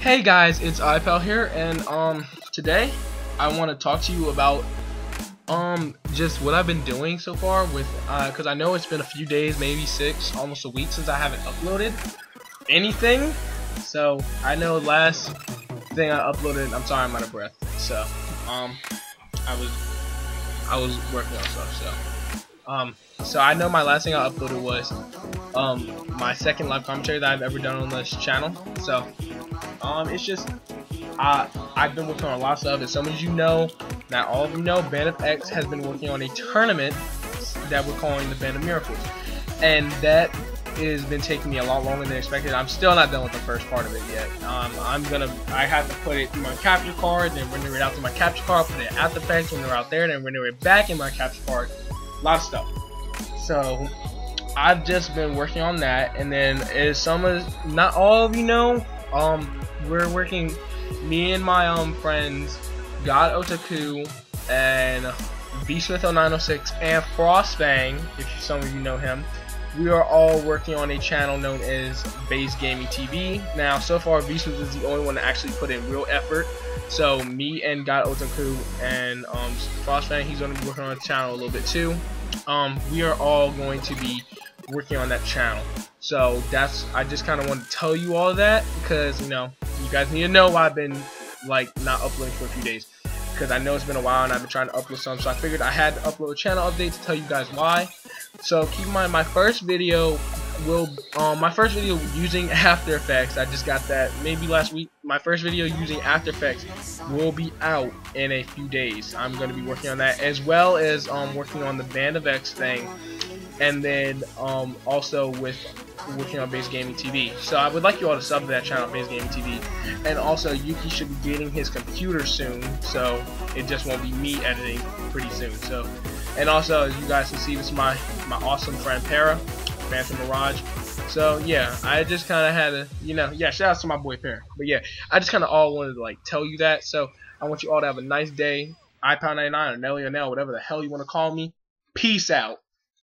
Hey guys, it's iPal here, and um, today I want to talk to you about um just what I've been doing so far with uh, cause I know it's been a few days, maybe six, almost a week since I haven't uploaded anything. So I know last thing I uploaded, I'm sorry, I'm out of breath. So um, I was I was working on stuff. So um, so I know my last thing I uploaded was um my second live commentary that I've ever done on this channel. So um, it's just uh, I've been working on a lot of stuff. As some of you know, not all of you know, Band of X has been working on a tournament that we're calling the Band of Miracles, and that has been taking me a lot longer than expected. I'm still not done with the first part of it yet. Um, I'm gonna, I have to put it in my capture card, then render it out to my capture card, put it at the effects when they're out there, then render it back in my capture card. A lot of stuff. So I've just been working on that, and then as some of, not all of you know, um, we're working, me and my um friends, God Otaku, and Beasmith0906, and Frostfang, if some of you know him, we are all working on a channel known as Based Gaming TV. Now, so far, Beasmith is the only one to actually put in real effort. So, me and God Otaku and um, Frostfang, he's going to be working on the channel a little bit too. Um, we are all going to be working on that channel. So that's I just kind of want to tell you all that because you know you guys need to know why I've been like not uploading for a few days because I know it's been a while and I've been trying to upload some so I figured I had to upload a channel update to tell you guys why. So keep in mind my first video will um my first video using After Effects I just got that maybe last week my first video using After Effects will be out in a few days I'm going to be working on that as well as um working on the Band of X thing and then um also with working on Based Gaming TV. So I would like you all to sub to that channel, Based Gaming TV. And also, Yuki should be getting his computer soon, so it just won't be me editing pretty soon. So, and also, as you guys can see, this is my my awesome friend Para, Phantom Mirage. So yeah, I just kind of had to, you know, yeah, shout out to my boy Para. But yeah, I just kind of all wanted to like tell you that. So I want you all to have a nice day. iPound 99 or Nelly or Nell, whatever the hell you want to call me. Peace out.